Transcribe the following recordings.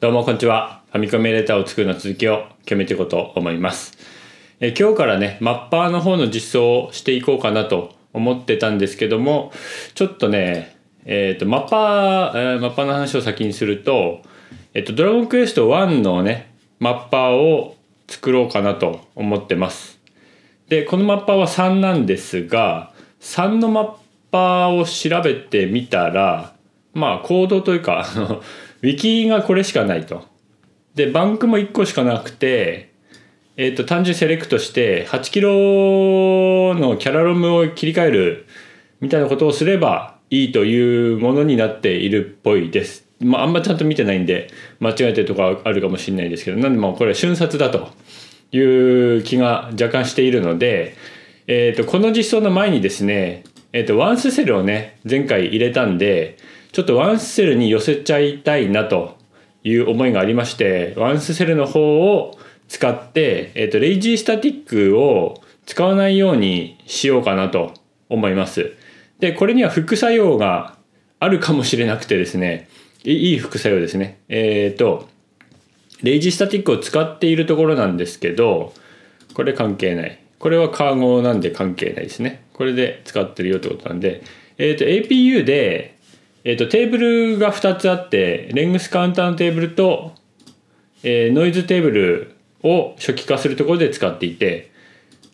どうもこんにちは。ファミコンメーレーターを作るの続きを決めていこうと思います。え今日からね、マッパーの方の実装をしていこうかなと思ってたんですけども、ちょっとね、えっ、と、マッパー、えーマッパーの話を先にすると、えっ、と、ドラゴンクエスト1のね、マッパーを作ろうかなと思ってます。で、このマッパーは3なんですが、3のマッパーを調べてみたら、まあ、コードというか、あの、ウィキがこれしかないと。で、バンクも1個しかなくて、えっ、と、単純セレクトして、8キロのキャラロムを切り替えるみたいなことをすればいいというものになっているっぽいです。まあ、あんまちゃんと見てないんで、間違えてるとこはあるかもしれないですけど、なんでもこれは瞬殺だという気が若干しているので、えっ、と、この実装の前にですね、えっ、と、ワンスセルをね、前回入れたんで、ちょっとワンセルに寄せちゃいたいなという思いがありまして、ワンセルの方を使って、えっ、と、レイジースタティックを使わないようにしようかなと思います。で、これには副作用があるかもしれなくてですね、いい副作用ですね。えっ、と、レイジースタティックを使っているところなんですけど、これ関係ない。これはカーゴなんで関係ないですね。これで使ってるよってことなんで、えっ、と、APU で、えっ、と、テーブルが2つあって、レングスカウンターのテーブルと、えーノイズテーブルを初期化するところで使っていて、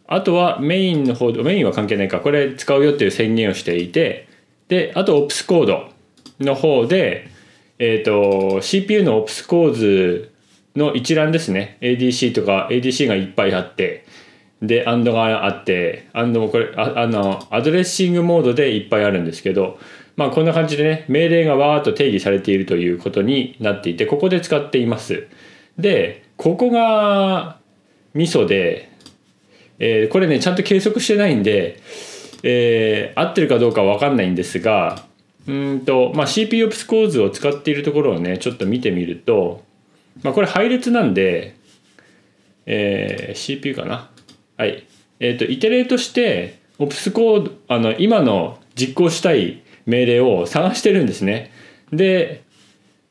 あとはメインの方、メインは関係ないか、これ使うよっていう宣言をしていて、で、あとオプスコードの方で、えっ、と、CPU のオプスコーズの一覧ですね。ADC とか ADC がいっぱいあって、で、AND があって、AND もこれ、ああの、アドレッシングモードでいっぱいあるんですけど、まあこんな感じでね、命令がわーっと定義されているということになっていて、ここで使っています。で、ここがミソで、えーこれね、ちゃんと計測してないんで、えー合ってるかどうかわかんないんですが、うんと、まあ、CPU オプス構図を使っているところをね、ちょっと見てみると、まあ、これ配列なんで、えー CPU かな？はい。えっ、と、イテレートして、オプスコード、あの、今の実行したい命令を探してるんですね。で、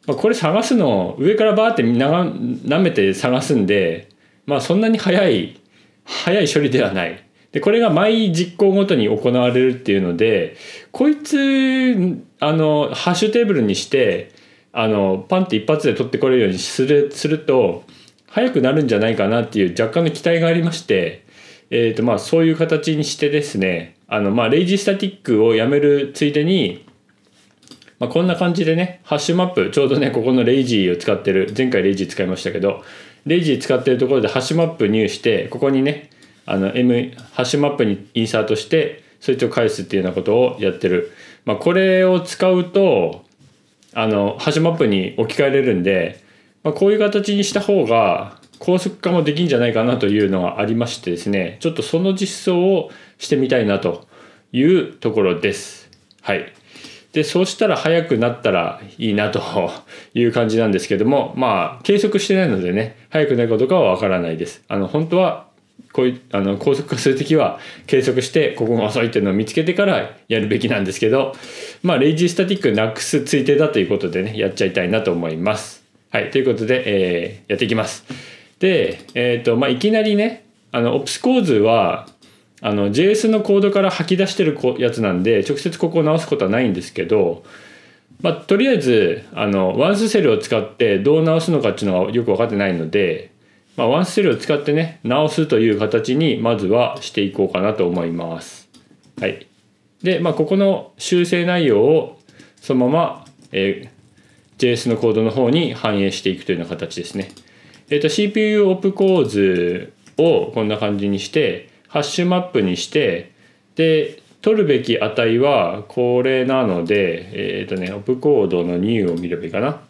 まあ、これ探すの、上からバーってなが舐めて探すんで、まあ、そんなに早い、早い処理ではない。で、これが毎実行ごとに行われるっていうので、こいつ、あの、ハッシュテーブルにして、あの、パンって一発で取ってこれるようにする、すると、早くなるんじゃないかなっていう若干の期待がありまして、えーとまあ、そういう形にしてですねあの、まあ、レイジスタティックをやめるついでに、まあ、こんな感じでねハッシュマップちょうどねここのレイジーを使ってる前回レイジー使いましたけどレイジー使ってるところでハッシュマップ入してここにねあの M ハッシュマップにインサートしてそいつを返すっていうようなことをやってる、まあ、これを使うとあのハッシュマップに置き換えれるんで、まあ、こういう形にした方が高速化もできんじゃないかなというのがありましてですねちょっとその実装をしてみたいなというところです。はいでそうしたら速くなったらいいなという感じなんですけどもまあ計測してないのでね速くなるかどうかはわからないです。あの本当はこういうあの高速化するときは計測してここが遅いっていうのを見つけてからやるべきなんですけどまあレイジースタティックなくすついてだということでねやっちゃいたいなと思います。はいということで、えーやっていきます。で、えーとまあ、いきなりねあのオプス構図はあの JS のコードから吐き出してるやつなんで直接ここを直すことはないんですけど、まあ、とりあえずあのワンスセルを使ってどう直すのかっていうのがよく分かってないので、まあ、ワンスセルを使ってね直すという形にまずはしていこうかなと思います。はい、で、まあ、ここの修正内容をそのまま、えー JS のコードの方に反映していくというような形ですね。えー、と CPU オプ構図をこんな感じにしてハッシュマップにしてで取るべき値はこれなのでえっ、とねオプコードの2を見ればいいかな。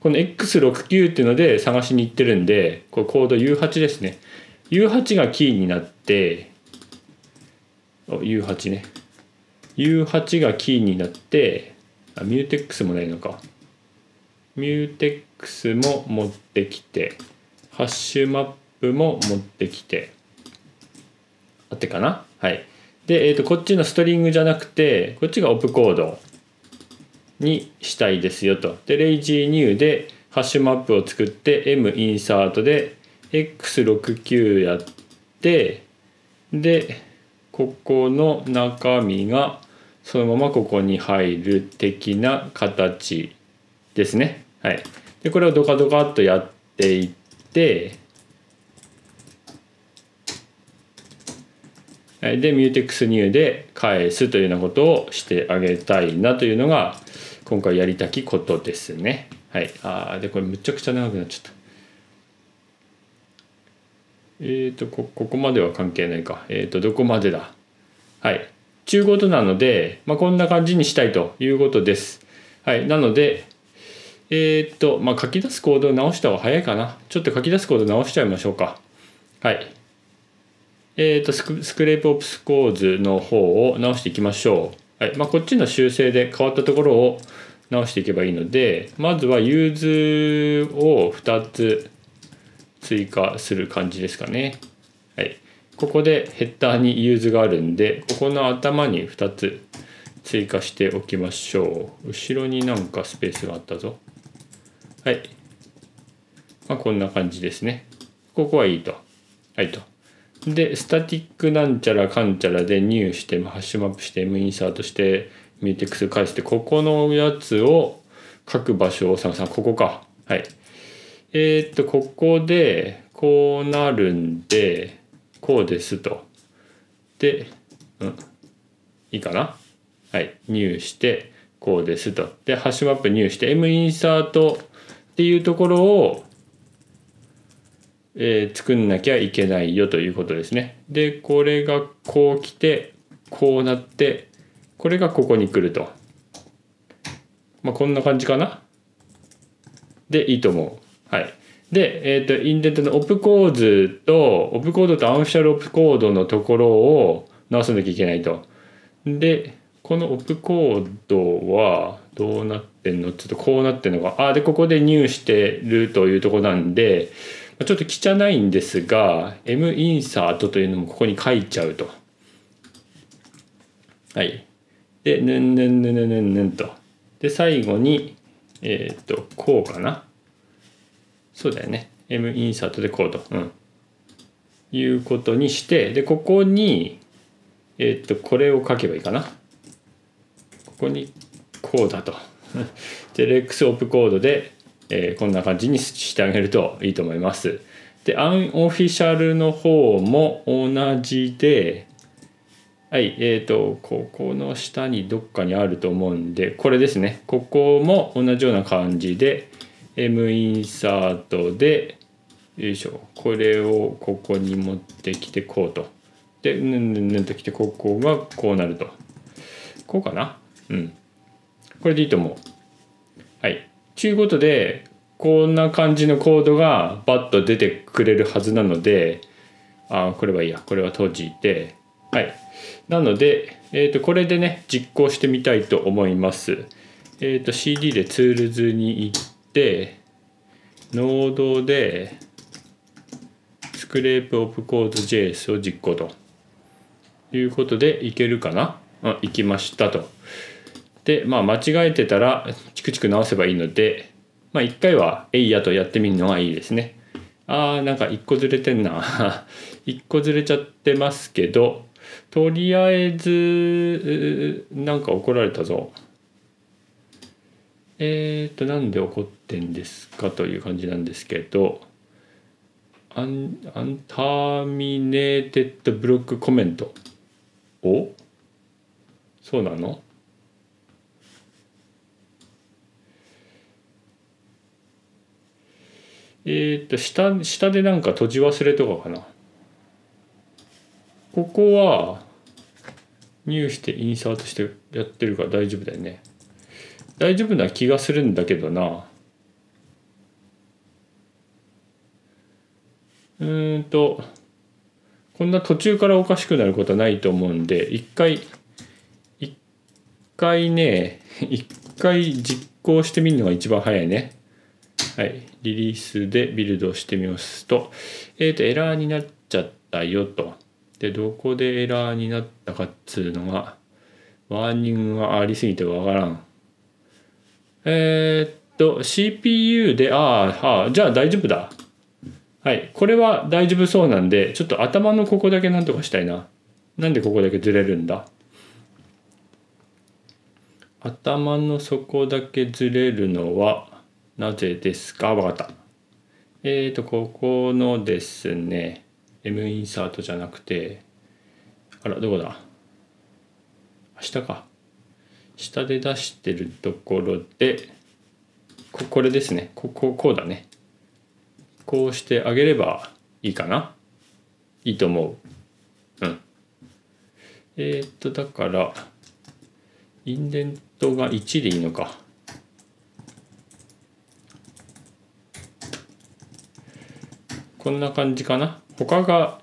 この X69 っていうので探しに行ってるんでこれコード U8 ですね。U8 がキーになってお U8 ね。U8 がキーになってあ Mutex もないのか。 Mutex も持ってきて。 HashMap も持ってきて。あってかな？はい。で、えー、とこっちの String じゃなくてこっちが OpCodeにしたいですよと。でレイジーニューでハッシュマップを作って M インサートで X69 やってでここの中身がそのままここに入る的な形ですね。はい、でこれをドカドカっとやっていってでミューテックスニューで返すというようなことをしてあげたいなというのが今回やりたきことですね。はい、あでこれむちゃくちゃ長くなっちゃった。えっ、ー、とここまでは関係ないか。えっ、ー、とどこまでだはい。中ことなので、まあ、こんな感じにしたいということです。はい。なので、えっ、と、まあ、書き出すコードを直した方が早いかな。ちょっと書き出すコード直しちゃいましょうか。はい。えっ、とスク、 scrape opcodes の方を直していきましょう。はいまあ、こっちの修正で変わったところを直していけばいいので、まずは use を2つ追加する感じですかね。はい。ここでヘッダーに use があるんで、ここの頭に2つ追加しておきましょう。後ろになんかスペースがあったぞ。はい。まあ、こんな感じですね。ここはいいと。はいと。で、スタティックなんちゃらかんちゃらで入して、ハッシュマップして、M インサートして、ミューテックス返して、ここのやつを書く場所を、さんさん、ここか。はい。えー、っと、ここで、こうなるんで、こうですと。で、うん。いいかなはい。入して、こうですと。で、ハッシュマップ入して、M インサートっていうところをえー、作んなきゃいけないよということですね。でこれがこう来てこうなってこれがここに来ると。まあこんな感じかな？でいいと思う。はい。で、えっ、ー、とインデントのオプコーズとオプコードとアンフィシャルオプコードのところを直さなきゃいけないと。でこのオプコードはどうなってんの？ちょっとこうなってんのか。あでここで入してるというとこなんで。ちょっと汚いんですが M インサートというのもここに書いちゃうと。はい。で、ぬんぬんぬんぬんぬんと。で、最後に、えっ、と、こうかな？そうだよね。M インサートでこうと。うん。いうことにして、で、ここに、えっ、と、これを書けばいいかな？ここに、こうだと。で、レックスオープコードで、えー、こんな感じにしてあげるといいと思います。で、アンオフィシャルの方も同じで、はい、えっ、ー、と、ここの下にどっかにあると思うんで、これですね。ここも同じような感じで、M インサートで、よいしょ、これをここに持ってきてこうと。で、ぬんぬんぬんときて、ここがこうなると。こうかな？うん。これでいいと思う。はい。ちゅうことでこんな感じのコードがバッと出てくれるはずなのであこれはいいや。これは閉じてはい。なので、えー、とこれでね実行してみたいと思います。えっ、ー、と CD で tools に行ってノードでスクレープオプコード JS を実行ということでいけるかな？あ行きましたと。でまあ間違えてたらチクチク直せばいいのでまあ一回はえいやとやってみるのがいいですね。あーなんか一個ずれてんな。一個ずれちゃってますけどとりあえずなんか怒られたぞ。えっ、ー、となんで怒ってんですかという感じなんですけどアン unterminated block comment。お？そうなの？えっ、と下下でなんか閉じ忘れとかかな。ここは入してインサートしてやってるから大丈夫だよね。大丈夫な気がするんだけどな。うんとこんな途中からおかしくなることはないと思うんで一回一回ね一回実行してみるのが一番早いね。はい、リリースでビルドしてみますと、えっ、ー、と、エラーになっちゃったよと。で、どこでエラーになったかっつうのが、ワーニングがありすぎてわからん。えー、っと CPU でああじゃあ大丈夫だはいこれは大丈夫そうなんでちょっと頭のここだけなんとかしたいななんでここだけずれるんだ？頭の底だけずれるのはなぜですか？わかった。えっ、ー、とここのですね M インサートじゃなくてあらどこだ？下か。下で出してるところでここれですね。こここうだね。こうしてあげればいいかな？いいと思う。うん。えー、っとだからインデントが1でいいのか。こんな感じかな。他が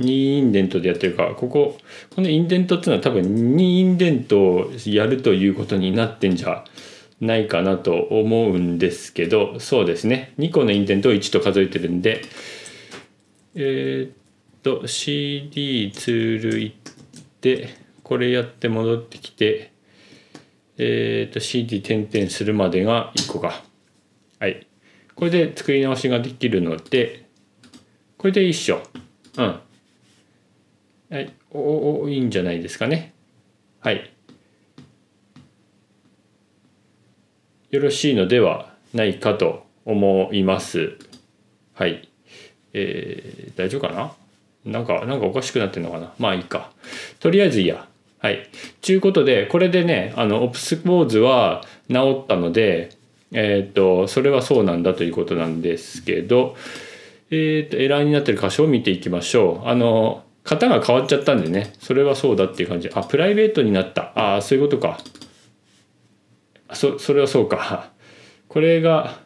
2インデントでやってるか。こここのインデントっていうのは多分2インデントをやるということになってんじゃないかなと思うんですけど。そうですね。2個のインデントを1と数えてるんで。えー、っと CD ツール行ってこれやって戻ってきてえー、っと CD 点々するまでが1個か。はい。これで作り直しができるのでこれで一緒。うん。はい。おおいいんじゃないですかね。はい。よろしいのではないかと思います。はい。えー、大丈夫かな？なんかなんかおかしくなってんのかな？まあいいか。とりあえずいいや。はい。ちゅうことでこれでねあのオプスポーズは治ったのでえっ、ー、とそれはそうなんだということなんですけどえっ、ー、とエラーになってる箇所を見ていきましょう。あの型が変わっちゃったんでねそれはそうだっていう感じ。あプライベートになった。ああそういうことか。そそれはそうか。これが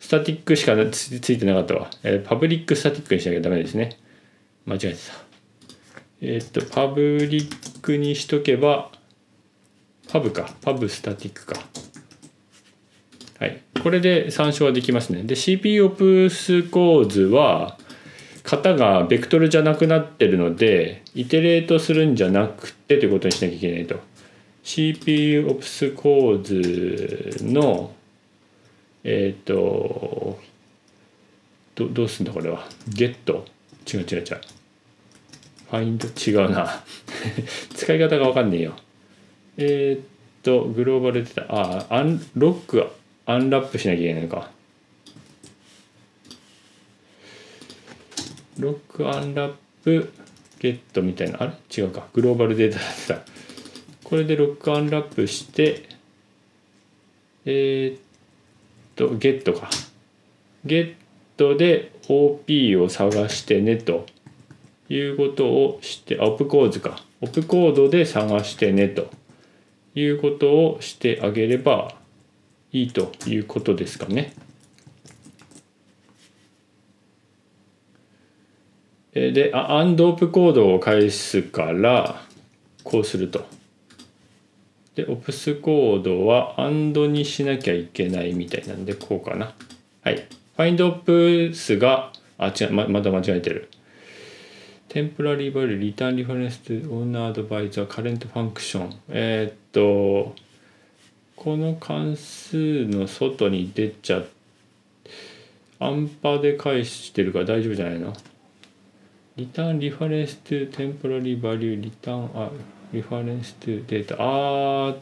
static しかついてなかったわ、えー、 public static にしなきゃダメですね。間違えてた。えっ、と public にしとけばパブか。パブスタティックか。はい。これで参照はできますね。で CPU opcodes は型がベクトルじゃなくなってるのでイテレートするんじゃなくてということにしなきゃいけないと。CPU オプスコーズのえっ、ー、とどどうすんだこれは？ゲット？違う違う違う。ファインド？違うな。使い方が分かんねえよ。えっ、ー、とグローバルデータあアンロックアンラップしなきゃいけないのか。ロックアンラップゲットみたいなあれ？違うか。グローバルデータだった。これでロックアンラップしてえー、っとゲットか。ゲットで OP を探してねということをしてオプコーズか。オプコードで探してねということをしてあげればいいということですかね。でアンドオプコードを返すからこうすると。でオプスコードはアンドにしなきゃいけないみたいなんでこうかな。はい。ファインドオプスがあ違うままだ間違えてる。テンプラリーバリューリターンリファレンスとオーナーアドバイザーカレントファンクションえー、っとこの関数の外に出ちゃアンパで返してるから大丈夫じゃないの？リターンリファレンス to temporary value リターンあリファレンス to データ。あーっ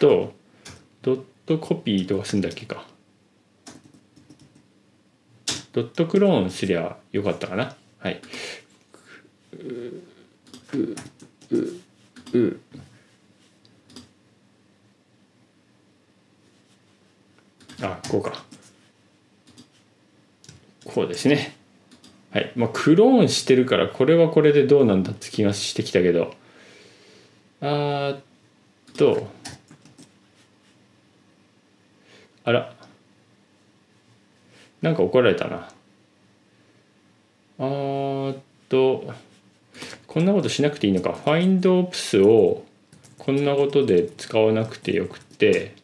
とドットコピーとかすんだっけか。ドットクローンすりゃよかったかな。はい。ううううあこうか。こうですね。はい。まあクローンしてるからこれはこれでどうなんだって気がしてきたけど。あっと。あら。なんか怒られたな。あっと。こんなことしなくていいのか。FindOps をこんなことで使わなくてよくて。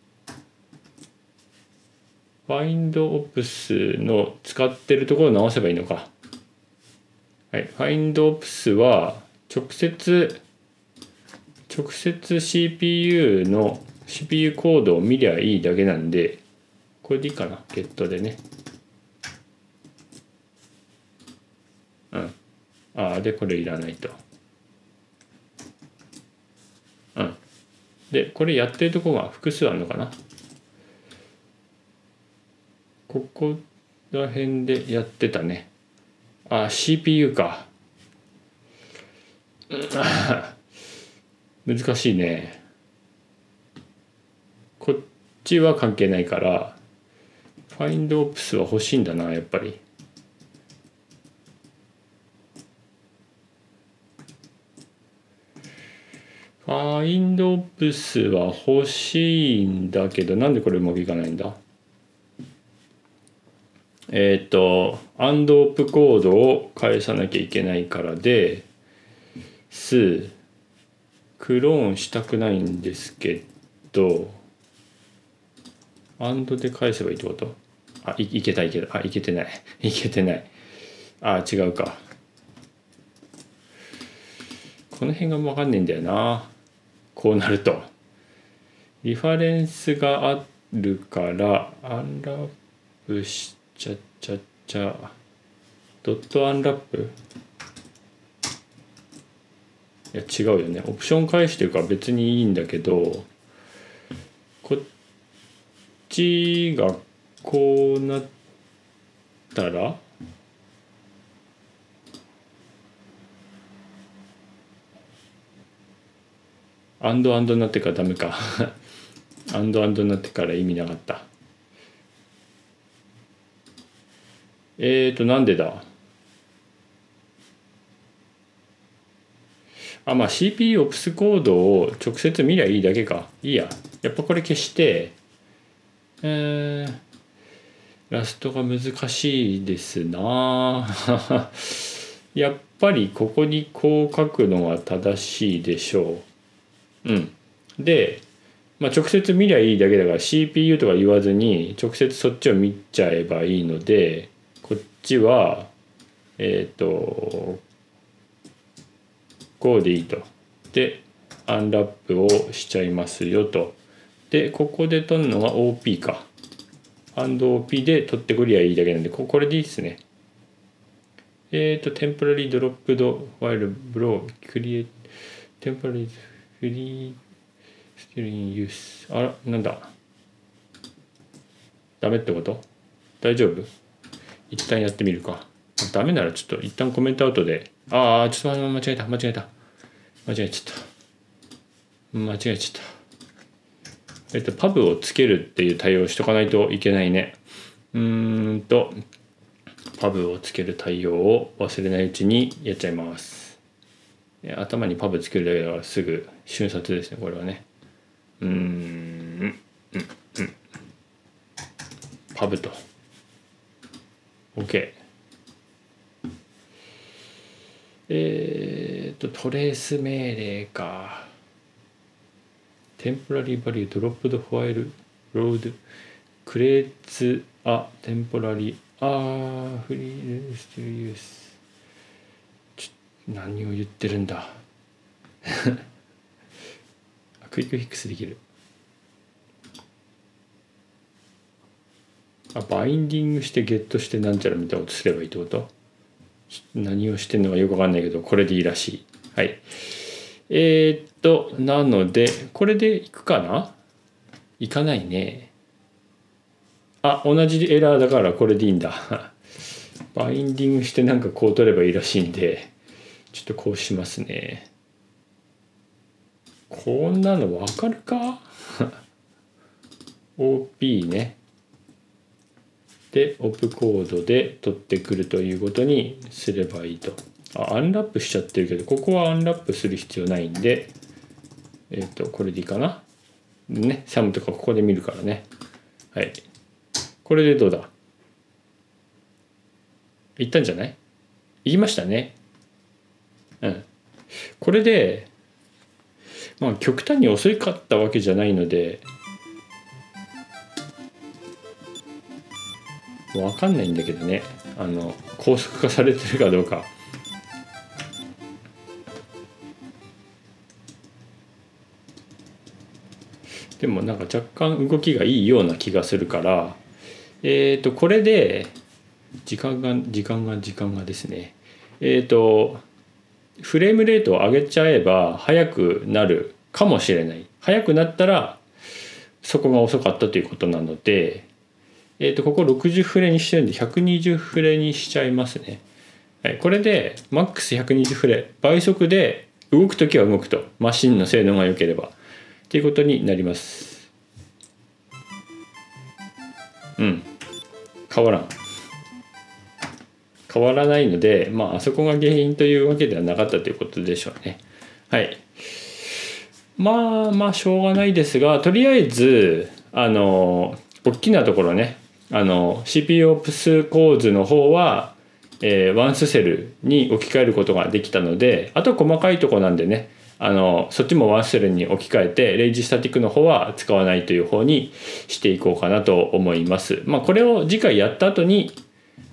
FindOps の使ってるところを直せばいいのか。はい、FindOps は直接直接 CPU の CPU コードを見りゃいいだけなんでこれでいいかな。ゲットでね。うん。ああでこれいらないと。うん。でこれやってるとこが複数あるのかな。ここら辺でやってたね。あ CPU か。難しいね。こっちは関係ないからファインドオプスは欲しいんだなやっぱり。ファインドオプスは欲しいんだけどなんでこれうまくいかないんだ？えっ、ー、とアンドオープコードを返さなきゃいけないからで数クローンしたくないんですけどアンドで返せばいいってこと？あいいけたいけたあいけてない。いけてない。あ違うか。この辺が分かんねえんだよな。こうなると。リファレンスがあるからアンラップしてちゃちゃちゃ。ドットアンラップ？いや違うよね。オプション返してるから別にいいんだけどこっちがこうなったら？アンドアンドになってからダメか。アンドアンドになってから意味なかった。えーとなんでだ？あまあ CPU オプスコードを直接見りゃいいだけか。いいや。やっぱこれ消してえー、ラストが難しいですな。やっぱりここにこう書くのが正しいでしょう。うん。で、まあ、直接見りゃいいだけだから CPU とか言わずに直接そっちを見ちゃえばいいのでちはえっ、ー、とこうでいいと。でアンラップをしちゃいますよと。でここで取るのが OP か。アンド OP で取ってくりゃいいだけなんでここれでいいですね。えっ、ー、とテンポラリードロップドファイルブロークリエイテンポラリーフリースティリンユースあらなんだダメってこと？大丈夫？一旦やってみるか。ダメならちょっと一旦コメントアウトで。ああちょっと間違えた間違えた。間違えちゃった。間違えちゃった。えっとパブをつけるっていう対応しとかないといけないね。うーんとパブをつける対応を忘れないうちにやっちゃいます。頭にパブつけるだけだからすぐ瞬殺ですねこれはね。うんうんうん。パブと。OK えっ、とトレース命令か。テンポラリーバリュードロップドファイルロードクレーツあテンポラリーあーフリーステルユースちょ何を言ってるんだ。クイックフィックスできる。あバインディングしてゲットしてなんちゃらみたいなことすればいいってこと？何をしてんのかよくわかんないけどこれでいいらしい。はい。えー、っとなのでこれでいくかな？いかないね。あ同じエラーだからこれでいいんだ。バインディングしてなんかこう取ればいいらしいんでちょっとこうしますね。こんなのわかるか？OP ね。でオプコードで取ってくるということにすればいいと。あアンラップしちゃってるけどここはアンラップする必要ないんでえっ、ー、とこれでいいかな？ねサムとかここで見るからね。はい。これでどうだ？いったんじゃない？言いましたね。うん。これでまあ極端に遅かったわけじゃないので分かんないんだけどね。あの高速化されてるかどうか。でもなんか若干動きがいいような気がするから。えっ、とこれで時間が時間が時間がですね。えっ、とフレームレートを上げちゃえば速くなるかもしれない。速くなったらそこが遅かったということなので、えー、とここ60フレにしてるんで120フレにしちゃいますね。はい、これで MAX120 フレ。倍速で動く時は動くと。マシンの性能が良ければ。っていうことになります。うん。変わらん。変わらないのでまああそこが原因というわけではなかったということでしょうね。はい。まあまあしょうがないですがとりあえずあの大きなところね。あの CPU オプス構図の方はえー、ワンスセルに置き換えることができたのであと細かいとこなんでねあのそっちもワンスセルに置き換えてレイジスタティックの方は使わないという方にしていこうかなと思います。まあ、これを次回やった後に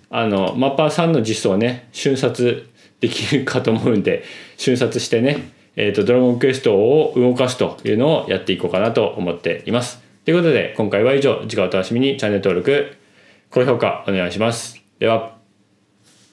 あのマッパー3の実装ね瞬殺できるかと思うんで瞬殺してね、えーと、ドラゴンクエストを動かすというのをやっていこうかなと思っています。ということで今回は以上次回お楽しみにチャンネル登録高評価お願いします。では